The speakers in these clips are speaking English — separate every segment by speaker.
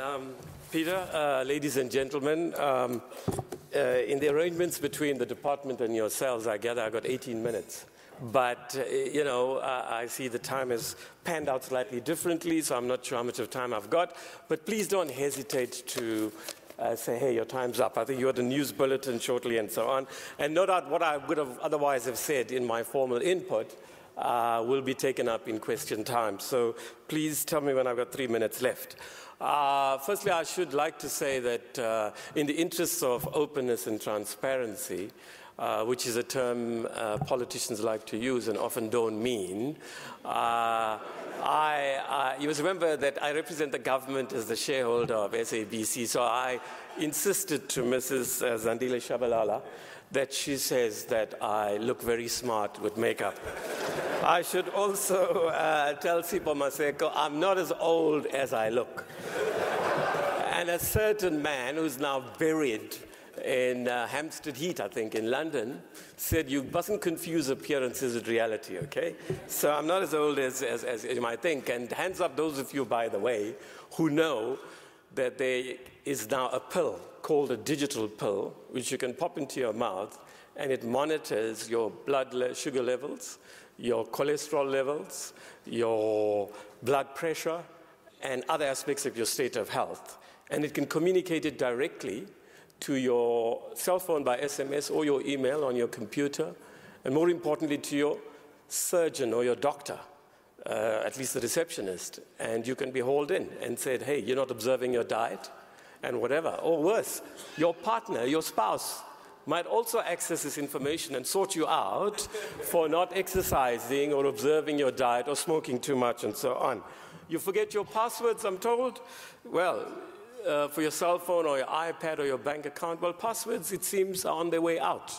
Speaker 1: Um, Peter, uh, ladies and gentlemen, um, uh, in the arrangements between the department and yourselves, I gather I've got 18 minutes. But, uh, you know, uh, I see the time has panned out slightly differently, so I'm not sure how much of time I've got. But please don't hesitate to uh, say, hey, your time's up. I think you had a news bulletin shortly and so on. And no doubt what I would have otherwise have said in my formal input uh, will be taken up in question time. So please tell me when I've got three minutes left. Uh, firstly, I should like to say that uh, in the interests of openness and transparency, uh, which is a term uh, politicians like to use and often don't mean, uh, I, you must remember that I represent the government as the shareholder of SABC, so I insisted to Mrs. Uh, Zandile Shabalala that she says that I look very smart with makeup. I should also uh, tell Sipho Maseko I'm not as old as I look. and a certain man who's now buried in uh, Hampstead Heath, I think, in London, said you mustn't confuse appearances with reality, okay? So I'm not as old as, as, as you might think. And hands up those of you, by the way, who know that there is now a pill called a digital pill, which you can pop into your mouth, and it monitors your blood sugar levels, your cholesterol levels, your blood pressure, and other aspects of your state of health. And it can communicate it directly to your cell phone by SMS or your email on your computer, and more importantly, to your surgeon or your doctor, uh, at least the receptionist. And you can be hauled in and said, hey, you're not observing your diet, and whatever. Or worse, your partner, your spouse, might also access this information and sort you out for not exercising or observing your diet or smoking too much and so on. You forget your passwords, I'm told? Well, uh, for your cell phone or your iPad or your bank account? Well, passwords, it seems, are on their way out.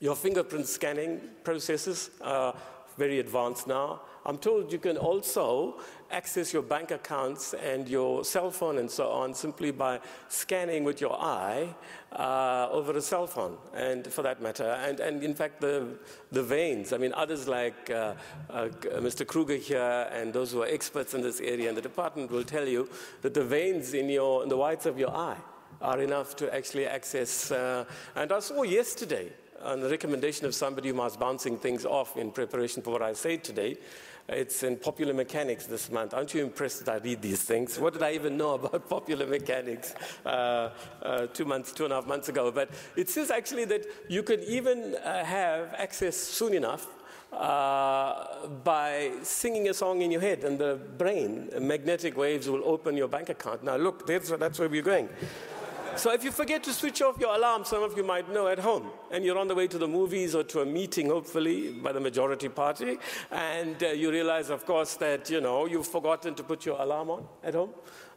Speaker 1: Your fingerprint scanning processes are very advanced now. I'm told you can also access your bank accounts and your cell phone and so on simply by scanning with your eye uh, over a cell phone, and for that matter. And, and in fact, the, the veins, I mean, others like uh, uh, Mr. Kruger here and those who are experts in this area in the department will tell you that the veins in, your, in the whites of your eye are enough to actually access. Uh, and I saw yesterday, on the recommendation of somebody who was bouncing things off in preparation for what I say today, it's in popular mechanics this month. Aren't you impressed that I read these things? What did I even know about popular mechanics uh, uh, two months, two and a half months ago? But it says actually that you could even uh, have access soon enough uh, by singing a song in your head, and the brain, magnetic waves will open your bank account. Now, look, that's, that's where we're going. So if you forget to switch off your alarm, some of you might know at home, and you're on the way to the movies or to a meeting, hopefully, by the majority party, and uh, you realize, of course, that, you know, you've forgotten to put your alarm on at home,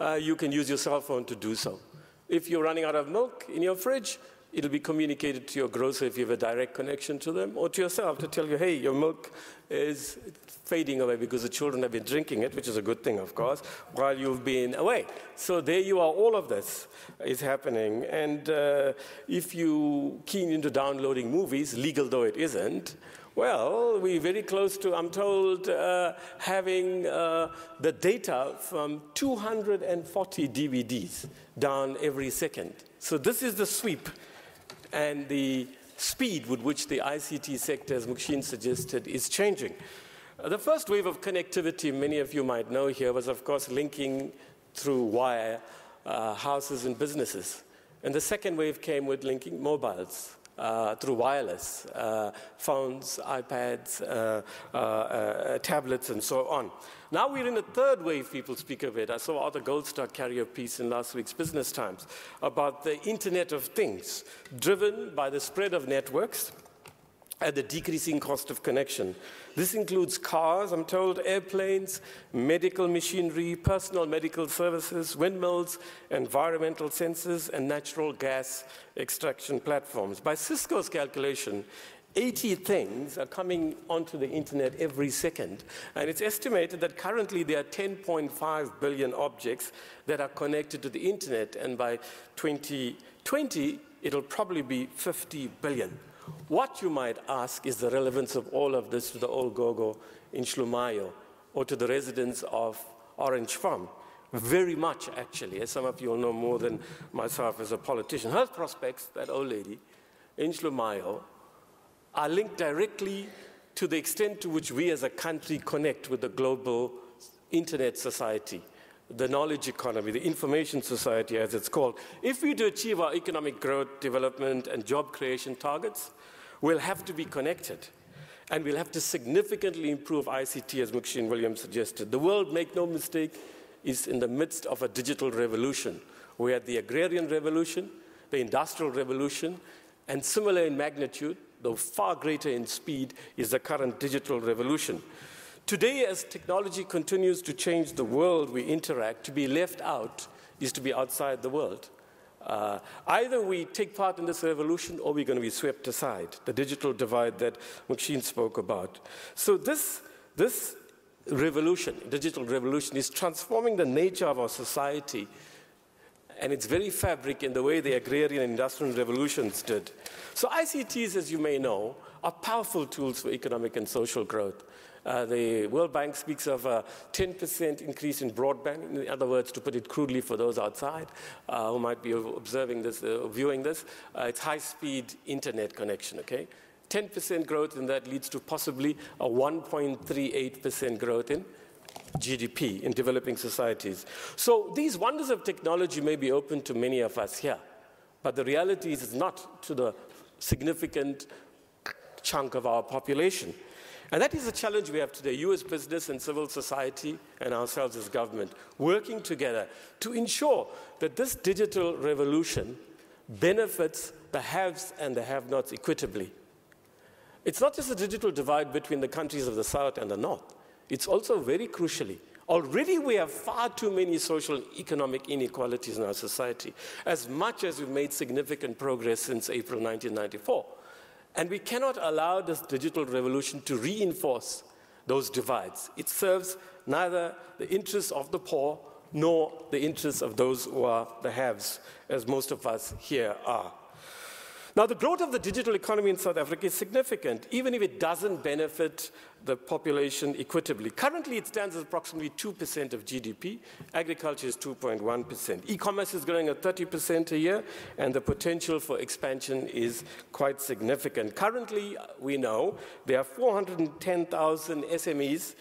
Speaker 1: uh, you can use your cell phone to do so. If you're running out of milk in your fridge, it'll be communicated to your grocer if you have a direct connection to them, or to yourself to tell you, hey, your milk is fading away because the children have been drinking it, which is a good thing, of course, while you've been away. So there you are, all of this is happening. And uh, if you keen into downloading movies, legal though it isn't, well, we're very close to, I'm told, uh, having uh, the data from 240 DVDs down every second. So this is the sweep and the speed with which the ICT sector, as Muhsin suggested, is changing. Uh, the first wave of connectivity, many of you might know here, was of course linking through wire uh, houses and businesses. And the second wave came with linking mobiles. Uh, through wireless, uh, phones, iPads, uh, uh, uh, tablets, and so on. Now we're in a third wave, people speak of it. I saw Arthur Goldstuck carry a piece in last week's Business Times about the Internet of Things, driven by the spread of networks at the decreasing cost of connection. This includes cars, I'm told, airplanes, medical machinery, personal medical services, windmills, environmental sensors, and natural gas extraction platforms. By Cisco's calculation, 80 things are coming onto the internet every second. And it's estimated that currently there are 10.5 billion objects that are connected to the internet. And by 2020, it'll probably be 50 billion. What you might ask is the relevance of all of this to the old Gogo in Shlumayo or to the residents of Orange Farm very much actually, as some of you will know more than myself as a politician. Health prospects, that old lady, Angela Mayo, are linked directly to the extent to which we as a country connect with the global internet society, the knowledge economy, the information society as it's called. If we to achieve our economic growth, development, and job creation targets, we'll have to be connected. And we'll have to significantly improve ICT, as Muhsin Williams suggested. The world, make no mistake, is in the midst of a digital revolution. We had the agrarian revolution, the industrial revolution, and similar in magnitude, though far greater in speed, is the current digital revolution. Today, as technology continues to change the world we interact, to be left out is to be outside the world. Uh, either we take part in this revolution or we're going to be swept aside, the digital divide that Muhsin spoke about. So this, this revolution, digital revolution, is transforming the nature of our society and its very fabric in the way the agrarian and industrial revolutions did. So ICTs, as you may know, are powerful tools for economic and social growth. Uh, the World Bank speaks of a 10% increase in broadband. In other words, to put it crudely for those outside uh, who might be observing this, uh, viewing this, uh, it's high-speed internet connection, okay? 10% growth and that leads to possibly a 1.38% growth in GDP in developing societies. So these wonders of technology may be open to many of us here, but the reality is it's not to the significant chunk of our population. And that is the challenge we have today, US business and civil society and ourselves as government, working together to ensure that this digital revolution benefits the haves and the have-nots equitably. It's not just a digital divide between the countries of the South and the North. It's also very crucially, already we have far too many social and economic inequalities in our society, as much as we've made significant progress since April 1994. And we cannot allow this digital revolution to reinforce those divides. It serves neither the interests of the poor nor the interests of those who are the haves, as most of us here are. Now, the growth of the digital economy in South Africa is significant, even if it doesn't benefit the population equitably. Currently, it stands at approximately 2% of GDP. Agriculture is 2.1%. E-commerce is growing at 30% a year, and the potential for expansion is quite significant. Currently, we know there are 410,000 SMEs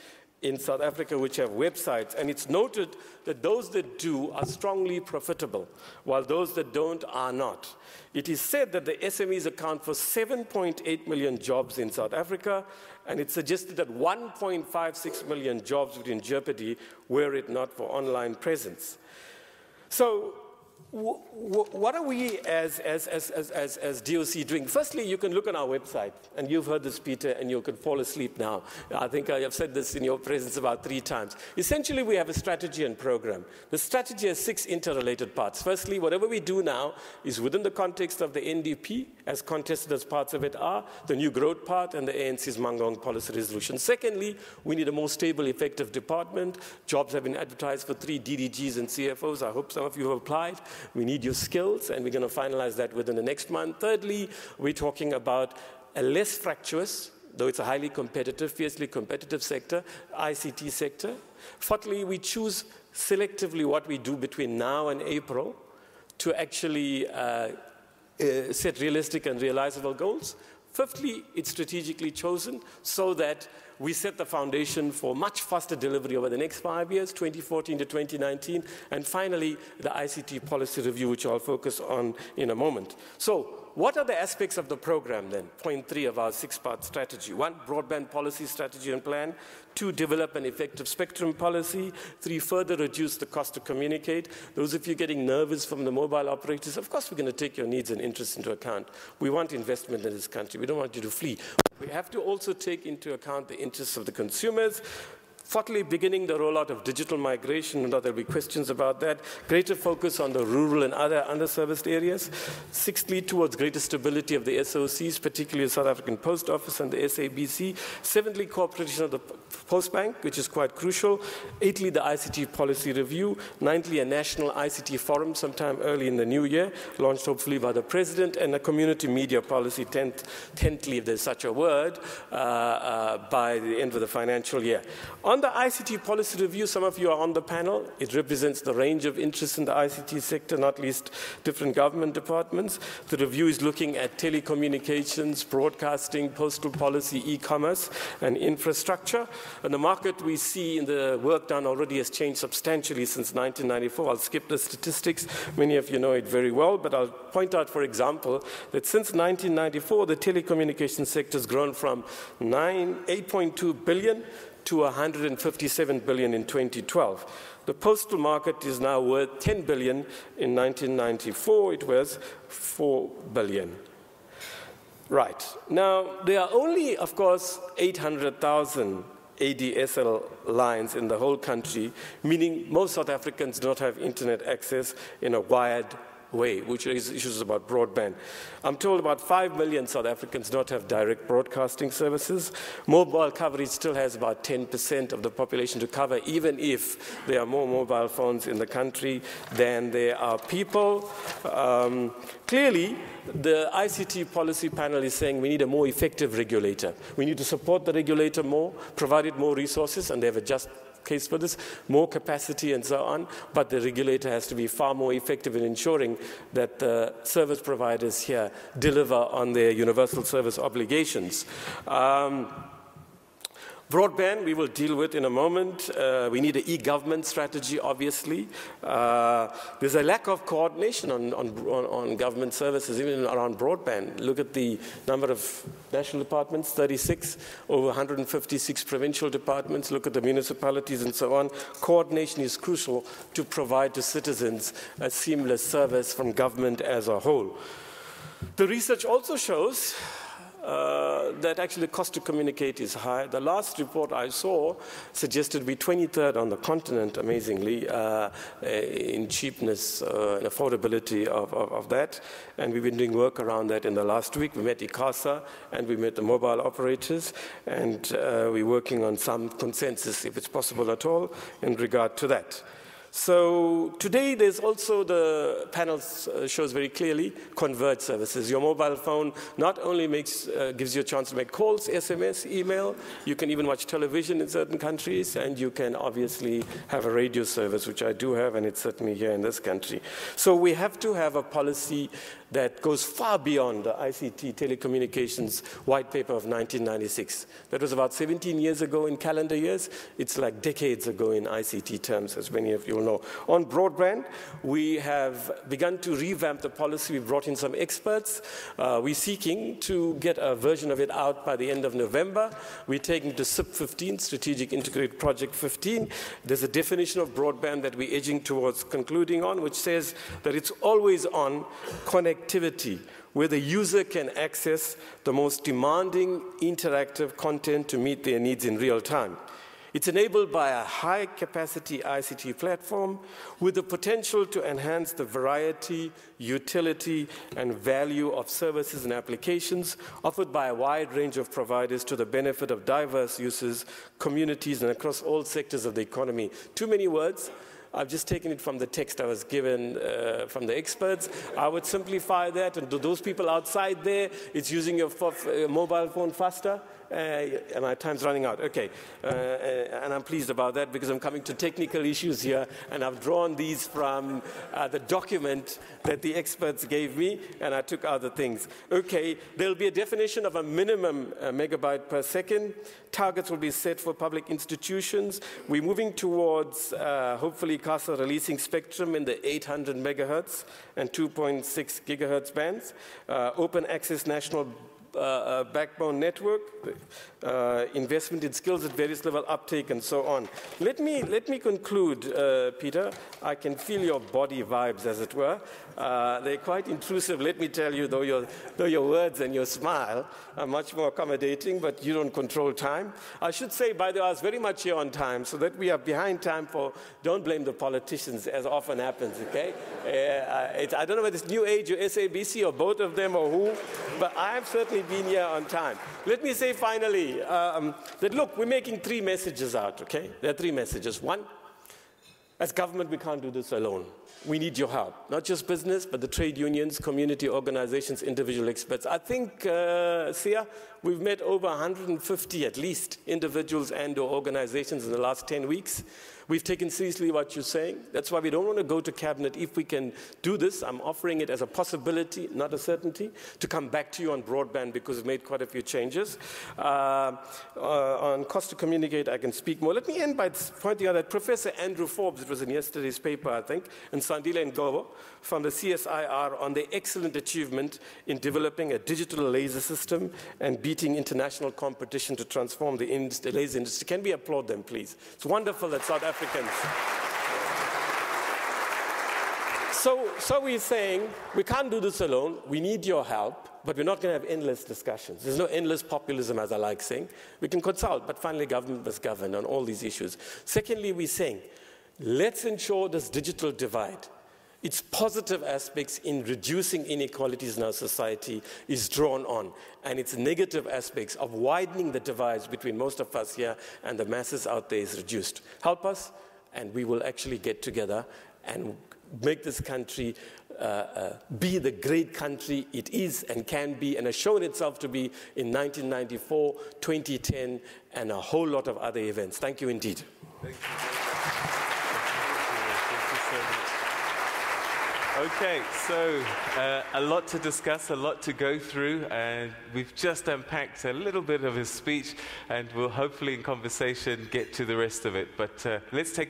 Speaker 1: in South Africa which have websites, and it's noted that those that do are strongly profitable, while those that don't are not. It is said that the SMEs account for 7.8 million jobs in South Africa, and it's suggested that 1.56 million jobs would be in jeopardy were it not for online presence. So what are we as, as, as, as, as, DOC doing? Firstly, you can look on our website, and you've heard this, Peter, and you can fall asleep now. I think I have said this in your presence about three times. Essentially, we have a strategy and program. The strategy has six interrelated parts. Firstly, whatever we do now is within the context of the NDP, as contested as parts of it are, the new growth part, and the ANC's Mangaung policy resolution. Secondly, we need a more stable, effective department. Jobs have been advertised for three DDGs and CFOs. I hope some of you have applied. We need your skills, and we're going to finalize that within the next month. Thirdly, we're talking about a less fractious, though it's a highly competitive, fiercely competitive sector, ICT sector. Fourthly, we choose selectively what we do between now and April to actually uh, uh, set realistic and realizable goals. Fifthly, it's strategically chosen so that we set the foundation for much faster delivery over the next five years, 2014 to 2019. And finally, the ICT policy review, which I'll focus on in a moment. So what are the aspects of the program then? Point three of our six-part strategy. One, broadband policy strategy and plan. Two, develop an effective spectrum policy. Three, further reduce the cost to communicate. Those of you getting nervous from the mobile operators, of course we're going to take your needs and interests into account. We want investment in this country. We don't want you to flee. We have to also take into account the interests of the consumers, Fourthly, beginning the rollout of digital migration, know there'll be questions about that. Greater focus on the rural and other underserviced areas. Sixthly, towards greater stability of the SOCs, particularly the South African Post Office and the SABC. Seventhly, cooperation of the Post Bank, which is quite crucial. Eighthly, the ICT policy review. Ninthly, a national ICT forum sometime early in the new year, launched hopefully by the President, and a community media policy, tenth, tenthly, if there's such a word, uh, uh, by the end of the financial year. On On the ICT policy review, some of you are on the panel. It represents the range of interests in the ICT sector, not least different government departments. The review is looking at telecommunications, broadcasting, postal policy, e-commerce, and infrastructure. And the market we see in the work done already has changed substantially since 1994. I'll skip the statistics. Many of you know it very well, but I'll point out, for example, that since 1994, the telecommunications sector has grown from 8.2 billion to 157 billion in 2012. The postal market is now worth 10 billion. In 1994, it was 4 billion. Right. Now, there are only, of course, 800,000 ADSL lines in the whole country, meaning most South Africans do not have internet access in a wired way, which raises issues about broadband. I'm told about 5 million South Africans don't have direct broadcasting services. Mobile coverage still has about 10% of the population to cover, even if there are more mobile phones in the country than there are people. Um, clearly, the ICT policy panel is saying we need a more effective regulator. We need to support the regulator more, provide it more resources, and they have a just case for this, more capacity and so on, but the regulator has to be far more effective in ensuring that the service providers here deliver on their universal service obligations. Um, Broadband, we will deal with in a moment. Uh, we need an e-government strategy, obviously. Uh, there's a lack of coordination on, on, on, government services, even around broadband. Look at the number of national departments, 36, over 156 provincial departments. Look at the municipalities and so on. Coordination is crucial to provide to citizens a seamless service from government as a whole. The research also shows uh, that actually the cost to communicate is high. The last report I saw suggested we're 23rd on the continent, amazingly, uh, in cheapness uh, and affordability of, of, of, that. And we've been doing work around that in the last week. We met ICASA and we met the mobile operators, and uh, we're working on some consensus, if it's possible at all, in regard to that. So today there's also the panel uh, shows very clearly converged services. Your mobile phone not only makes, uh, gives you a chance to make calls, SMS, email, you can even watch television in certain countries, and you can obviously have a radio service, which I do have, and it's certainly here in this country. So we have to have a policy that goes far beyond the ICT telecommunications white paper of 1996. That was about 17 years ago in calendar years. It's like decades ago in ICT terms, as many of you will know. On broadband, we have begun to revamp the policy. We've brought in some experts. Uh, we're seeking to get a version of it out by the end of November. We're taking to SIP 15, Strategic Integrated Project 15. There's a definition of broadband that we're edging towards concluding on, which says that it's always on connect connectivity where the user can access the most demanding interactive content to meet their needs in real time. It's enabled by a high capacity ICT platform with the potential to enhance the variety, utility, and value of services and applications offered by a wide range of providers to the benefit of diverse users, communities, and across all sectors of the economy. Too many words, I've just taken it from the text I was given uh, from the experts. I would simplify that, and to those people outside there, it's using your uh, mobile phone faster. Uh, my time's running out. Okay. Uh, uh, and I'm pleased about that because I'm coming to technical issues here, and I've drawn these from uh, the document that the experts gave me, and I took other things. Okay, there'll be a definition of a minimum uh, megabyte per second. Targets will be set for public institutions. We're moving towards, uh, hopefully, CASA releasing spectrum in the 800 megahertz and 2.6 gigahertz bands. open access national uh, uh, backbone network, uh, investment in skills at various level, uptake, and so on. Let me, let me conclude, uh, Peter. I can feel your body vibes, as it were. Uh, they're quite intrusive, let me tell you, though your, though your words and your smile are much more accommodating, but you don't control time. I should say, by the way, I was very much here on time, so that we are behind time for, don't blame the politicians, as often happens, okay? Uh, I don't know whether it's New Age or SABC or both of them or who, but I've certainly been here on time. Let me say finally um, that look, we're making three messages out, okay? There are three messages. One, As government, we can't do this alone. We need your help, not just business, but the trade unions, community organizations, individual experts. I think, uh, Sia, we've met over 150 at least individuals and or organizations in the last 10 weeks. We've taken seriously what you're saying. That's why we don't want to go to cabinet if we can do this. I'm offering it as a possibility, not a certainty, to come back to you on broadband because we've made quite a few changes. Uh, uh, on cost to communicate, I can speak more. Let me end by pointing out that Professor Andrew Forbes, it was in yesterday's paper, I think, and Sandile Ngcobo from the CSIR on their excellent achievement in developing a digital laser system and beating international competition to transform the, the laser industry. Can we applaud them, please? It's wonderful that South Africans. So, so we're saying we can't do this alone. We need your help, but we're not going to have endless discussions. There's no endless populism, as I like saying. We can consult, but finally, government must govern on all these issues. Secondly, we're saying let's ensure this digital divide its positive aspects in reducing inequalities in our society is drawn on, and its negative aspects of widening the divides between most of us here and the masses out there is reduced. Help us, and we will actually get together and make this country uh, uh, be the great country it is and can be and has shown itself to be in 1994, 2010, and a whole lot of other events. Thank you indeed. Thank you.
Speaker 2: Okay, so uh, a lot to discuss, a lot to go through, and we've just unpacked a little bit of his speech, and we'll hopefully in conversation get to the rest of it. But uh, let's take